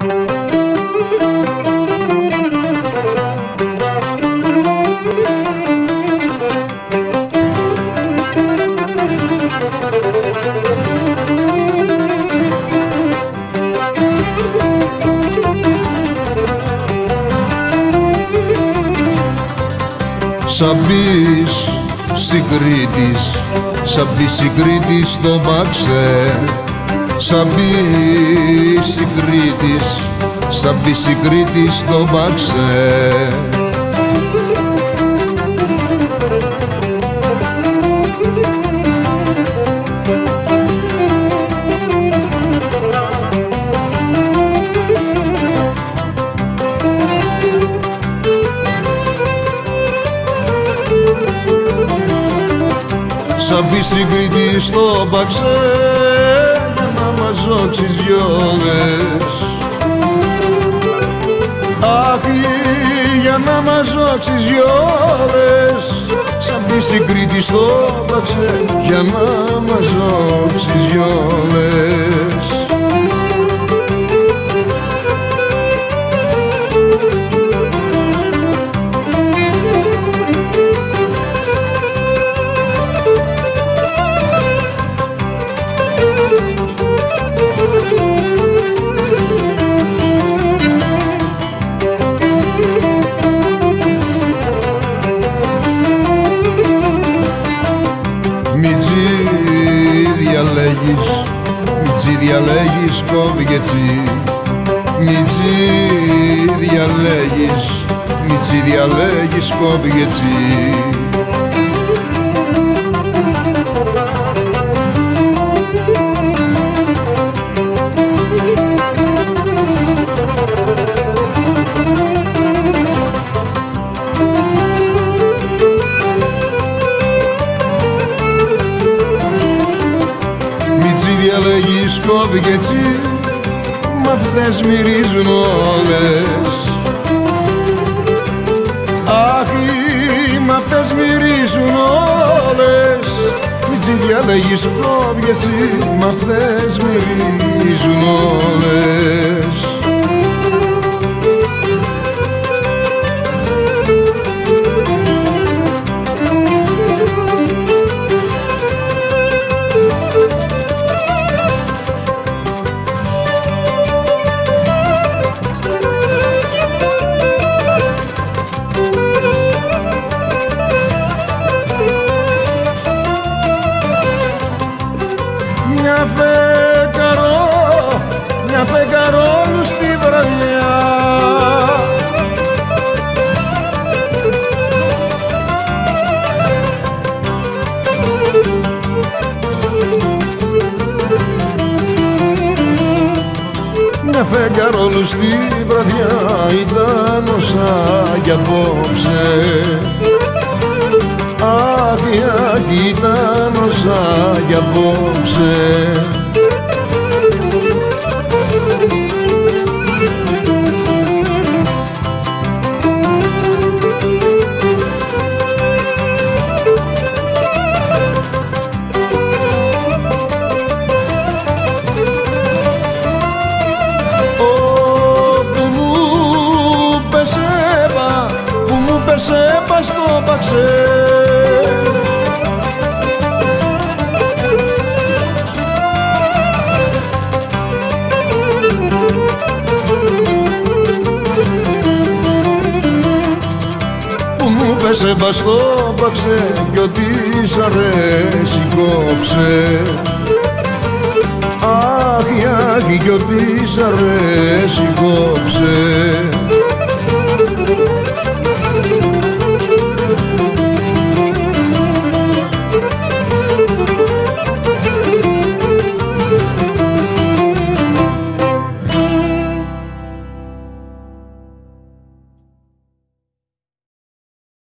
Σαν μπεις συγκρίτης, σαν μπεις συγκρίτης στο μπαξέ Σαν μπεις συγκρίτης, σαν μπεις συγκρίτης στο μπαξέ. Σαν πει συγκριτή στο μπαξέ. για να μας ζώξεις γιόλες Αχ, για να μας ζώξεις γιόλες Σαν πει συγκριτής στο μπαξέ για να μας ζώξεις γιόλες διαλέγεις κόβγετσι Μιτζή διαλέγεις Μιτζή διαλέγεις κόβγετσι διαλέγεις κόβει και τσι Μ' αυτές μυρίζουν όλες. Αχ, μ' αυτές μυρίζουν όλες. Μη τσι διαλέγεις κόβει και τσι Μ' αυτές μυρίζουν όλες Μια φεγγαρόλου στη βραδιά ήταν όσα κι απόψε. Άδεια ήταν όσα για απόψε που μου πέσε μπαστό παξέ κι ό,τι σ' αρέσει κόψε. Αχ, αχ, κι ό,τι σ' αρέσει κόψε